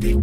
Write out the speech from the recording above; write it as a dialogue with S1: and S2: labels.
S1: trabalho.